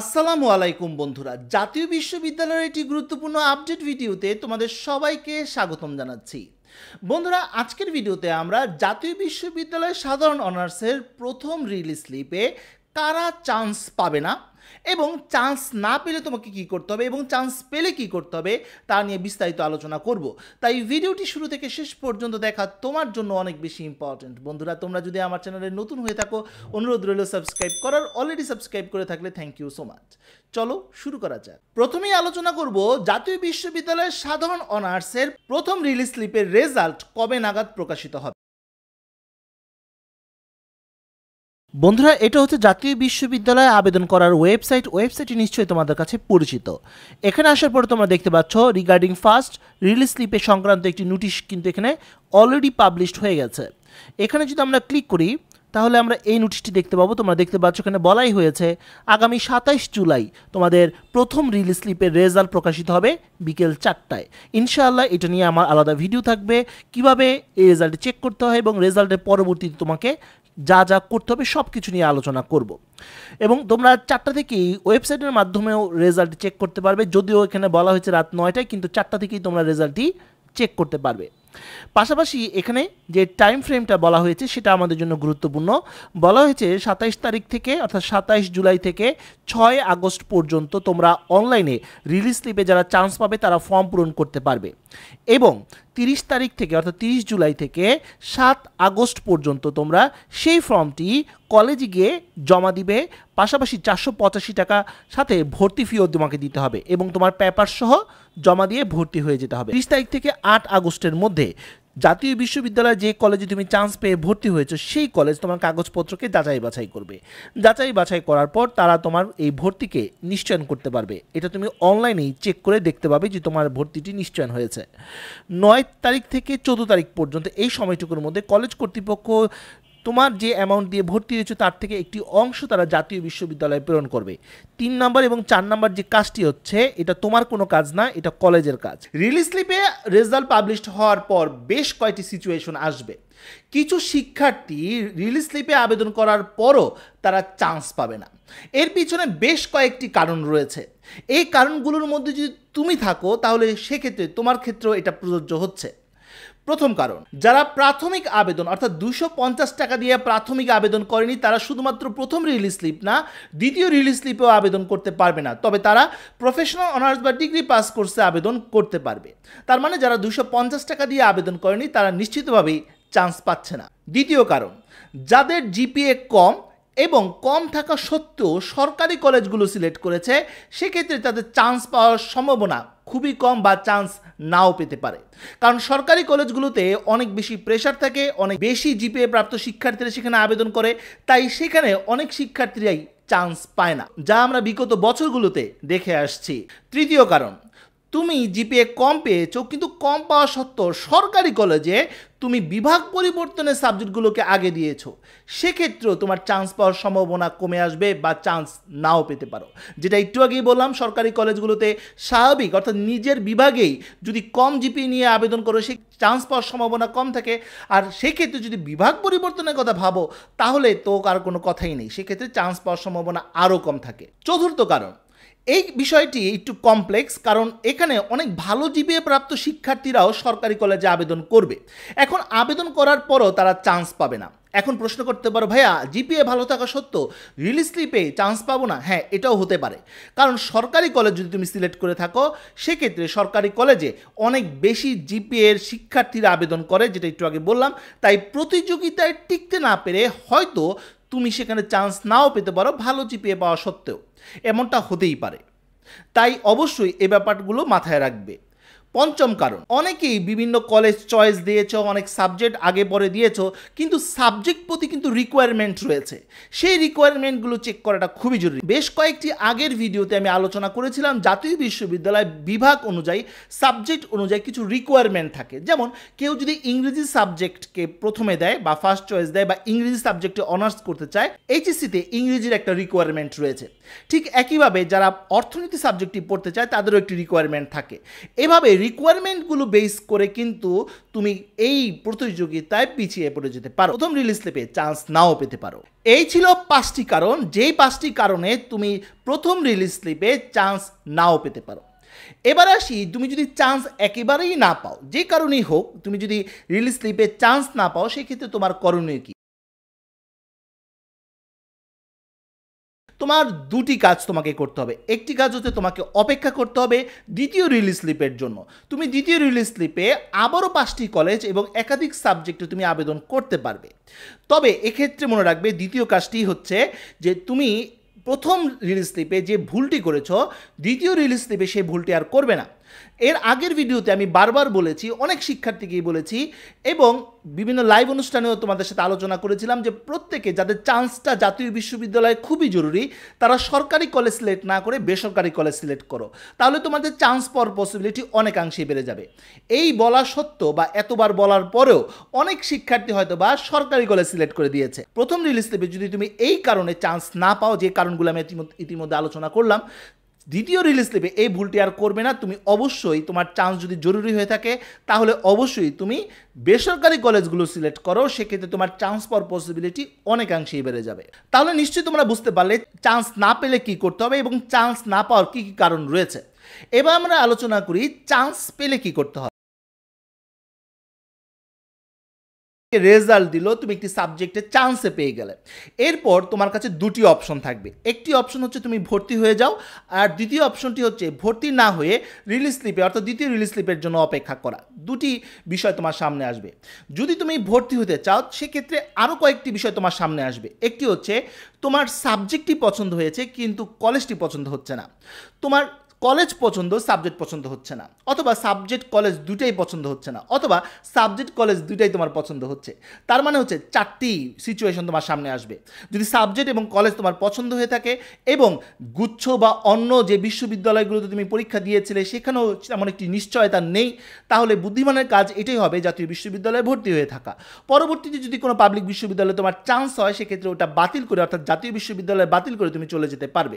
আসসালামু আলাইকুম বন্ধুরা। জাতীয় বিশ্ববিদ্যালয়ের একটি গুরুত্বপূর্ণ আপডেট ভিডিওতে তোমাদের সবাইকে স্বাগতম জানাচ্ছি। বন্ধুরা, আজকের ভিডিওতে আমরা জাতীয় বিশ্ববিদ্যালয় সাধারণ অনার্সের প্রথম রিলিজ স্লিপে কারা চান্স পাবে না? এবং চান্স না পেলে তোমাকে কি করতে হবে? এবং চান্স পেলে কি করতে হবে? তা নিয়ে বিস্তারিত আলোচনা করব। তাই ভিডিওটি শুরু থেকে শেষ পর্যন্ত দেখা তোমার জন্য অনেক বেশি ইম্পর্টেন্ট বন্ধুরা, তোমরা যদি আমার চ্যানেলে নতুন হয়ে থাকো, অনুরোধ রইল সাবস্ক্রাইব করার। অলরেডি সাবস্ক্রাইব করে থাকলে থ্যাংক ইউ সো মাচ চলো শুরু করা যাক। প্রথমেই আলোচনা করব জাতীয় বিশ্ববিদ্যালয়ের সাধারণ অনার্সের প্রথম রিলিজ স্লিপের রেজাল্ট কবে নাগাদ প্রকাশিত হবে? বন্ধুরা, এটা হচ্ছে জাতীয় বিশ্ববিদ্যালয়ে আবেদন করার ওয়েবসাইট। ওয়েবসাইটটি নিশ্চয়ই তোমাদের কাছে পরিচিত। এখানে আসার পরে তোমরা দেখতে পাচ্ছ রিগার্ডিং ফার্স্ট রিলিজ স্লিপে সংক্রান্ত একটি নোটিশ কিন্তু এখানে অলরেডি পাবলিশড হয়ে গেছে। এখানে যদি আমরা ক্লিক করি, তাহলে আমরা এই নোটিশটি দেখতে পাবো। তোমরা দেখতে পাচ্ছ, এখানে বলাই হয়েছে, আগামী সাতাইশ জুলাই তোমাদের প্রথম রিলিজ স্লিপের রেজাল্ট প্রকাশিত হবে বিকেল চারটায়। ইনশাআল্লাহ এটা নিয়ে আমার আলাদা ভিডিও থাকবে। কীভাবে এই রেজাল্টে চেক করতে হয় এবং রেজাল্টের পরবর্তীতে তোমাকে যা যা করতে হবে সব কিছু নিয়ে আলোচনা করব। এবং তোমরা চারটা থেকেই ওয়েবসাইটের মাধ্যমেও রেজাল্ট চেক করতে পারবে। যদিও এখানে বলা হয়েছে রাত নয়টায়, কিন্তু চারটা থেকেই তোমরা রেজাল্টটি চেক করতে পারবে। পাশাপাশি এখানে যে টাইম ফ্রেমটা বলা হয়েছে, সেটা আমাদের জন্য গুরুত্বপূর্ণ। বলা হয়েছে সাতাইশ তারিখ থেকে, অর্থাৎ সাতাইশ জুলাই থেকে ছয় আগস্ট পর্যন্ত তোমরা অনলাইনে রিলিজ স্লিপে যারা চান্স পাবে, তারা ফর্ম পূরণ করতে পারবে। এবং তিরিশ তারিখ থেকে, অর্থাৎ তিরিশ জুলাই থেকে সাত আগস্ট পর্যন্ত তোমরা সেই ফর্মটি কলেজে গিয়ে জমা দিবে। পাশাপাশি চারশো পঁচাশি টাকা সাথে ভর্তি ফিও তোমাকে দিতে হবে এবং তোমার পেপার সহ জমা দিয়ে ভর্তি হয়ে যেতে হবে। তিরিশ তারিখ থেকে আট আগস্টের মধ্যে জাতীয় বিশ্ববিদ্যালয়ে যে কলেজে তুমি চান্স পেয়ে ভর্তি হয়েছো, সেই কলেজ তোমার কাগজপত্রকে যাচাই বাছাই করবে। যাচাই বাছাই করার পর তারা তোমার এই ভর্তিকে নিশ্চয়ন করতে পারবে। এটা তুমি অনলাইনেই চেক করে দেখতে পাবে যে তোমার ভর্তিটি নিশ্চয়ন হয়েছে। নয় তারিখ থেকে চোদ্দ তারিখ পর্যন্ত এই সময়টুকুর মধ্যে কলেজ কর্তৃপক্ষ তোমার যে অ্যামাউন্ট দিয়ে ভর্তি হয়েছে তার থেকে একটি অংশ তারা জাতীয় বিশ্ববিদ্যালয়ে প্রেরণ করবে। তিন নম্বর এবং চার নম্বর যে কাজটি হচ্ছে, এটা তোমার কোনো কাজ না, এটা কলেজের কাজ। রিলিজ স্লিপে রেজাল্ট পাবলিশড হওয়ার পর বেশ কয়েকটি সিচুয়েশন আসবে। কিছু শিক্ষার্থী রিলিজ স্লিপে আবেদন করার পরও তারা চান্স পাবে না। এর পিছনে বেশ কয়েকটি কারণ রয়েছে। এই কারণগুলোর মধ্যে যদি তুমি থাকো, তাহলে সেক্ষেত্রে তোমার ক্ষেত্রেও এটা প্রযোজ্য হচ্ছে। প্রথম কারণ, যারা প্রাথমিক আবেদন, অর্থাৎ দুশো পঞ্চাশ টাকা দিয়ে প্রাথমিক আবেদন করেনি, তারা শুধুমাত্র প্রথম রিলিজ স্লিপ না, দ্বিতীয় রিলিজ স্লিপেও আবেদন করতে পারবে না। তবে তারা প্রফেশনাল অনার্স বা ডিগ্রি পাস কোর্সে আবেদন করতে পারবে। তার মানে যারা দুশো পঞ্চাশ টাকা দিয়ে আবেদন করেনি, তারা নিশ্চিতভাবেই চান্স পাচ্ছে না। দ্বিতীয় কারণ, যাদের জিপিএ কম এবং কম থাকা সত্ত্বেও সরকারি কলেজগুলো সিলেক্ট করেছে, সেক্ষেত্রে তাদের চান্স পাওয়ার সম্ভাবনা খুবই কম বা চান্স নাও পেতে পারে। কারণ সরকারি কলেজগুলোতে অনেক বেশি প্রেশার থাকে, অনেক বেশি জিপিএ প্রাপ্ত শিক্ষার্থীরা সেখানে আবেদন করে, তাই সেখানে অনেক শিক্ষার্থীরাই চান্স পায় না। যা আমরা বিগত বছরগুলোতে দেখে আসছি। তৃতীয় কারণ তুমি জিপিএ কম পেয়েছ, কিন্তু কম পাওয়া সত্ত্বেও সরকারি কলেজে তুমি বিভাগ পরিবর্তনের সাবজেক্টগুলোকে আগে দিয়েছ। সেক্ষেত্রেও তোমার চান্স পাওয়ার সম্ভাবনা কমে আসবে বা চান্স নাও পেতে পারো। যেটা একটু আগেই বললাম, সরকারি কলেজগুলোতে স্বাভাবিক, অর্থাৎ নিজের বিভাগেই যদি কম জিপি নিয়ে আবেদন করো সে চান্স পাওয়ার সম্ভাবনা কম থাকে। আর সেক্ষেত্রে যদি বিভাগ পরিবর্তনের কথা ভাবো, তাহলে তো আর কোনো কথাই নেই। সেক্ষেত্রে চান্স পাওয়ার সম্ভাবনা আরও কম থাকে। চতুর্থ কারণ এই বিষয়টি একটু কমপ্লেক্স কারণ এখানে অনেক ভালো জিপিএ প্রাপ্ত শিক্ষার্থীরাও সরকারি কলেজে আবেদন করবে। এখন আবেদন করার পরও তারা চান্স পাবে না। এখন প্রশ্ন করতে পারো, ভাইয়া, জিপিএ ভালো থাকা সত্ত্বেও রিলিজ স্লিপে চান্স পাবো না? হ্যাঁ এটাও হতে পারে। কারণ সরকারি কলেজ যদি তুমি সিলেক্ট করে থাকো, সেক্ষেত্রে সরকারি কলেজে অনেক বেশি জিপিএর শিক্ষার্থীরা আবেদন করে, যেটা একটু আগে বললাম। তাই প্রতিযোগিতায় টিকতে না পেরে হয়তো তুমি সেখানে চান্স নাও পেতে পারো, ভালো জিপিএ পাওয়া সত্ত্বেও। এমনটা হতেই পারে। তাই অবশ্যই এ ব্যাপারগুলো মাথায় রাখবে। পঞ্চম কারণ। অনেকেই বিভিন্ন কলেজ চয়েস দিয়েছ, অনেক সাবজেক্ট আগে পরে দিয়েছ, কিন্তু সাবজেক্ট প্রতি কিন্তু রিকোয়ারমেন্ট রয়েছে। সেই রিকোয়ারমেন্টগুলো চেক করাটা খুবই জরুরি। বেশ কয়েকটি আগের ভিডিওতে আমি আলোচনা করেছিলাম, জাতীয় বিশ্ববিদ্যালয় বিভাগ অনুযায়ী সাবজেক্ট অনুযায়ী কিছু রিকোয়ারমেন্ট থাকে। যেমন, কেউ যদি ইংরেজি সাবজেক্টকে প্রথমে দেয় বা ফার্স্ট চয়েস দেয় বা ইংরেজি সাবজেক্টে অনার্স করতে চায় এইচএসসিতে ইংরেজির একটা রিকোয়ারমেন্ট রয়েছে। ঠিক একইভাবে যারা অর্থনীতি সাবজেক্টটি পড়তে চায়, তাদেরও একটি রিকোয়ারমেন্ট থাকে। এভাবে রিকোয়ারমেন্টগুলো বেস করে কিন্তু তুমি এই প্রতিযোগিতায় পিছিয়ে পড়ে যেতে পারো। প্রথম রিলিজ স্লিপে চান্স নাও পেতে পারো। এই ছিল পাঁচটি কারণ। যেই পাঁচটি কারণে তুমি প্রথম রিলিজ স্লিপে চান্স নাও পেতে পারো। এবার আসি, তুমি যদি চান্স একেবারেই না পাও, যে কারণেই হোক, তুমি যদি রিলিজ স্লিপে চান্স না পাও, সেক্ষেত্রে তোমার করণীয় কি? তোমার দুটি কাজ তোমাকে করতে হবে। একটি কাজ হচ্ছে তোমাকে অপেক্ষা করতে হবে দ্বিতীয় রিলিজ স্লিপের জন্য। তুমি দ্বিতীয় রিলিজ স্লিপে আবারও পাঁচটি কলেজ এবং একাধিক সাবজেক্টে তুমি আবেদন করতে পারবে। তবে এক্ষেত্রে মনে রাখবে দ্বিতীয় কাজটি হচ্ছে যে তুমি প্রথম রিলিজ স্লিপে যে ভুলটি করেছ, দ্বিতীয় রিলিজ স্লিপে সেই ভুলটি আর করবে না। এর আগের ভিডিওতে আমি বারবার বলেছি, অনেক শিক্ষার্থীকেই বলেছি এবং বিভিন্ন লাইভ অনুষ্ঠানেও তোমাদের সাথে আলোচনা করেছিলাম যে প্রত্যেকে যাদের চান্সটা জাতীয় বিশ্ববিদ্যালয়ে খুবই জরুরি, তারা সরকারি কলেজ সিলেক্ট না করে বেসরকারি কলেজ সিলেক্ট করো। তাহলে তোমাদের চান্স পাওয়ার পসিবিলিটি অনেকাংশেই বেড়ে যাবে। এই বলা সত্ত্বেও বা এতবার বলার পরেও অনেক শিক্ষার্থী হয়তো বা সরকারি কলেজ সিলেক্ট করে দিয়েছে। প্রথম রিলিজ দেবে যদি তুমি এই কারণে চান্স না পাও, যে কারণগুলো আমি ইতিমধ্যে আলোচনা করলাম দ্বিতীয় রিলিজ দেবে, এই ভুলটি আর করবে না। তুমি অবশ্যই তোমার চান্স যদি জরুরি হয়ে থাকে, তাহলে অবশ্যই তুমি বেসরকারি কলেজগুলো সিলেক্ট করো। সেক্ষেত্রে তোমার চান্স পাওয়ার পসিবিলিটি অনেকাংশেই বেড়ে যাবে। তাহলে নিশ্চয়ই তোমরা বুঝতে পারলে চান্স না পেলে কি করতে হবে এবং চান্স না পাওয়ার কী কী কারণ রয়েছে। এবার আমরা আলোচনা করি চান্স পেলে কি করতে হবে। রেজাল্ট দিল, তুমি একটি সাবজেক্টে চান্সে পেয়ে গেলে। এরপর তোমার কাছে দুটি অপশন থাকবে। একটি অপশন হচ্ছে তুমি ভর্তি হয়ে যাও, আর দ্বিতীয় অপশনটি হচ্ছে ভর্তি না হয়ে রিলিজ স্লিপে অর্থাৎ দ্বিতীয় রিলিজ স্লিপের জন্য অপেক্ষা করা। দুটি বিষয় তোমার সামনে আসবে। যদি তুমি ভর্তি হতে চাও, সেক্ষেত্রে আরও কয়েকটি বিষয় তোমার সামনে আসবে। একটি হচ্ছে, তোমার সাবজেক্টটি পছন্দ হয়েছে, কিন্তু কলেজটি পছন্দ হচ্ছে না। তোমার কলেজ পছন্দ, সাবজেক্ট পছন্দ হচ্ছে না। অথবা সাবজেক্ট কলেজ দুটাই পছন্দ হচ্ছে না, অথবা সাবজেক্ট কলেজ দুটাই তোমার পছন্দ হচ্ছে। তার মানে হচ্ছে চারটি সিচুয়েশন তোমার সামনে আসবে। যদি সাবজেক্ট এবং কলেজ তোমার পছন্দ হয়ে থাকে এবং গুচ্ছ বা অন্য যে বিশ্ববিদ্যালয়গুলোতে তুমি পরীক্ষা দিয়েছিলে, সেখানেও তেমন একটি নিশ্চয়তা নেই, তাহলে বুদ্ধিমানের কাজ এটাই হবে জাতীয় বিশ্ববিদ্যালয়ে ভর্তি হয়ে থাকা। পরবর্তীতে যদি কোনো পাবলিক বিশ্ববিদ্যালয়ে তোমার চান্স হয়, সেক্ষেত্রে ওটা বাতিল করে, অর্থাৎ জাতীয় বিশ্ববিদ্যালয়ে বাতিল করে তুমি চলে যেতে পারবে।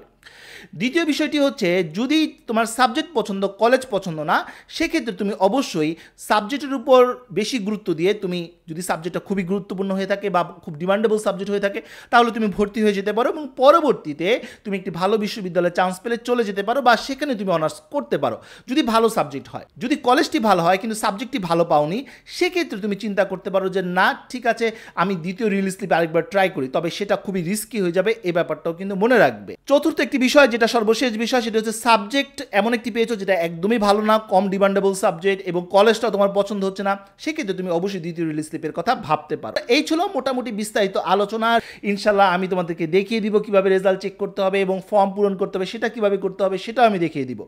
দ্বিতীয় বিষয়টি হচ্ছে, যদি তোমার সাবজেক্ট পছন্দ কলেজ পছন্দ না, সেক্ষেত্রে তুমি অবশ্যই সাবজেক্টের উপর বেশি গুরুত্ব দিয়ে তুমি যদি সাবজেক্টটা খুবই গুরুত্বপূর্ণ হয়ে থাকে বা খুব ডিমান্ডেবল সাবজেক্ট হয়ে থাকে, তাহলে তুমি ভর্তি হয়ে যেতে পারো এবং পরবর্তীতে তুমি একটি ভালো বিশ্ববিদ্যালয়ে চান্স পেলে চলে যেতে পারো বা সেখানে তুমি অনার্স করতে পারো। যদি ভালো সাবজেক্ট হয়, যদি কলেজটি ভালো হয় কিন্তু সাবজেক্টটি ভালো পাওনি, সেক্ষেত্রে তুমি চিন্তা করতে পারো যে, না, ঠিক আছে, আমি দ্বিতীয় রিলিজ স্লিপে আরেকবার ট্রাই করি। তবে সেটা খুবই রিস্কি হয়ে যাবে এই ব্যাপারটাও কিন্তু মনে রাখবে। চতুর্থ একটি বিষয়, যেটা সর্বশেষ বিষয়, সেটা হচ্ছে সাবজেক্ট এমন একটি পেয়েছ যেটা একদমই ভালো না, কম ডিমান্ডেবল সাবজেক্ট এবং কলেজটা তোমার পছন্দ হচ্ছে না, সেক্ষেত্রে তুমি অবশ্যই দ্বিতীয় রিলিজ স্লিপের কথা ভাবতে পারো। এই ছিল মোটামুটি বিস্তারিত আলোচনা। ইনশাল্লাহ আমি তোমাদেরকে দেখিয়ে দিব কীভাবে রেজাল্ট চেক করতে হবে এবং ফর্ম পূরণ করতে হবে, সেটা কীভাবে করতে হবে, সেটাও আমি দেখিয়ে দিব।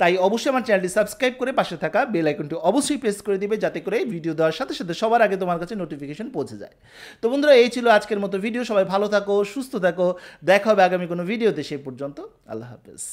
তাই অবশ্যই আমার চ্যানেলটি সাবস্ক্রাইব করে পাশে থাকা বেল আইকনটি অবশ্যই প্রেস করে দিবে, যাতে করে ভিডিও দেওয়ার সাথে সাথে সবার আগে তোমার কাছে নোটিফিকেশন পৌঁছে যায়। তো বন্ধুরা, এই ছিল আজকের মতো ভিডিও সবাই ভালো থাকো, সুস্থ থাকো। দেখা হবে আগামী কোনো ভিডিওতে সেই পর্যন্ত আল্লাহ হাফেজ।